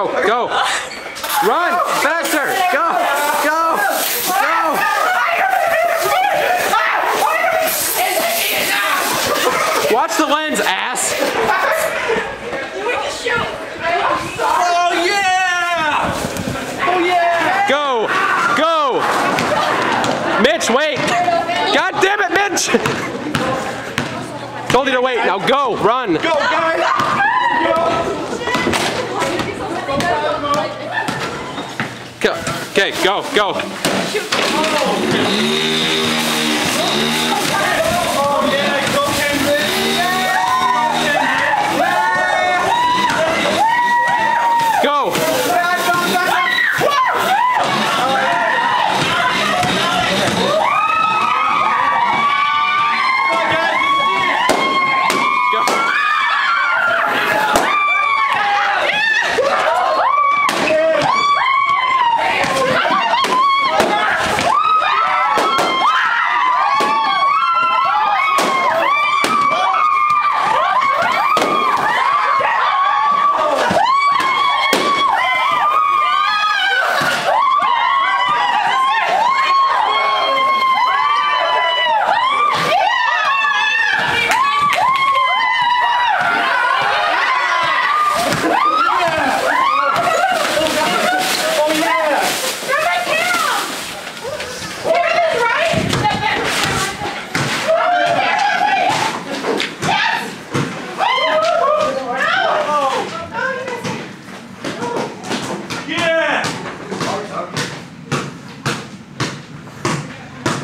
Go, go. Run, faster. Go, go, go. Watch the lens, ass. Oh yeah! Oh yeah! Go, go. Mitch, wait. God damn it, Mitch. Told you to wait. Now go, run. Go guys! Go. Okay, go, go. Oh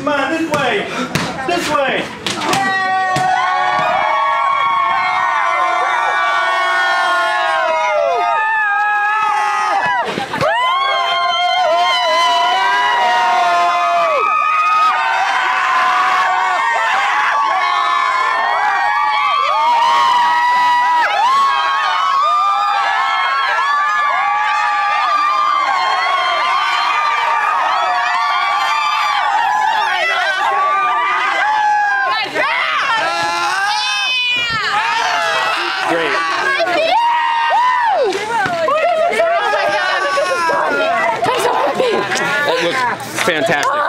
Come on, this way! This way! Great. That looked fantastic.